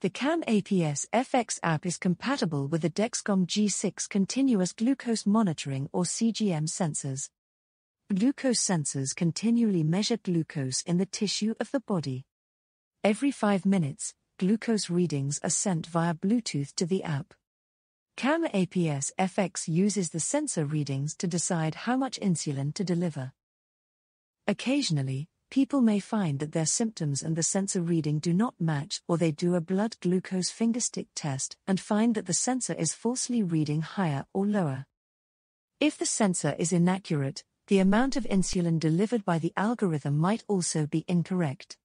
The CAM APS FX app is compatible with the Dexcom G6 continuous glucose monitoring or CGM sensors. Glucose sensors continually measure glucose in the tissue of the body. Every 5 minutes, glucose readings are sent via Bluetooth to the app. CAM APS FX uses the sensor readings to decide how much insulin to deliver. Occasionally, people may find that their symptoms and the sensor reading do not match, or they do a blood glucose fingerstick test and find that the sensor is falsely reading higher or lower. If the sensor is inaccurate, the amount of insulin delivered by the algorithm might also be incorrect.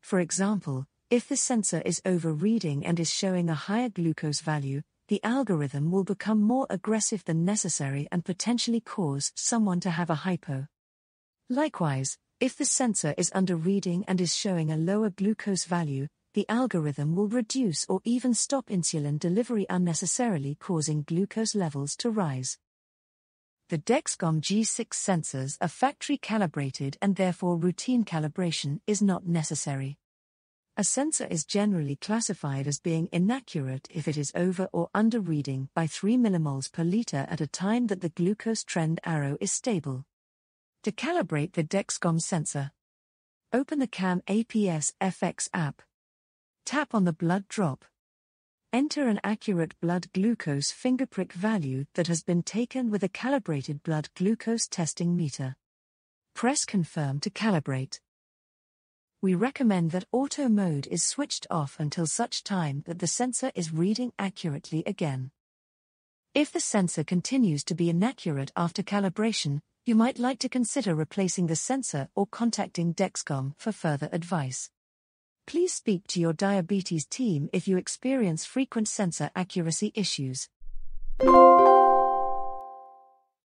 For example, if the sensor is overreading and is showing a higher glucose value, the algorithm will become more aggressive than necessary and potentially cause someone to have a hypo. Likewise, if the sensor is under reading and is showing a lower glucose value, the algorithm will reduce or even stop insulin delivery unnecessarily, causing glucose levels to rise. The Dexcom G6 sensors are factory calibrated and therefore routine calibration is not necessary. A sensor is generally classified as being inaccurate if it is over or under reading by 3 millimoles per liter at a time that the glucose trend arrow is stable. To calibrate the Dexcom sensor, open the CAM APS FX app. Tap on the blood drop. Enter an accurate blood glucose fingerprick value that has been taken with a calibrated blood glucose testing meter. Press confirm to calibrate. We recommend that auto mode is switched off until such time that the sensor is reading accurately again. If the sensor continues to be inaccurate after calibration, you might like to consider replacing the sensor or contacting Dexcom for further advice. Please speak to your diabetes team if you experience frequent sensor accuracy issues.